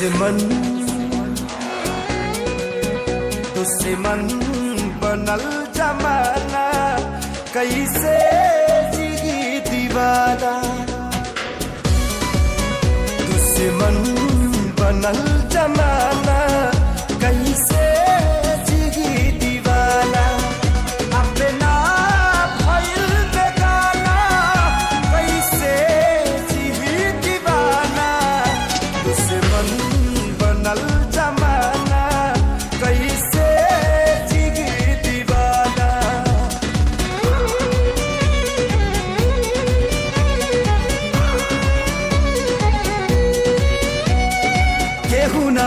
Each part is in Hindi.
दुश्मन दुश्मन बनल जमाना कैसे जिगी दीवाना। दुश्मन बनल जमाना केहू न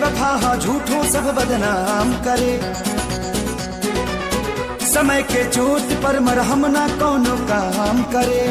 बफा झूठो सब बदनाम करे। समय के चोट पर मरहम ना कौन काम करे।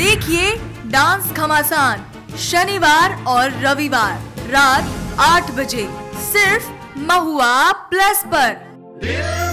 देखिए डांस घमासान शनिवार और रविवार रात आठ बजे सिर्फ़ महुआ प्लस पर।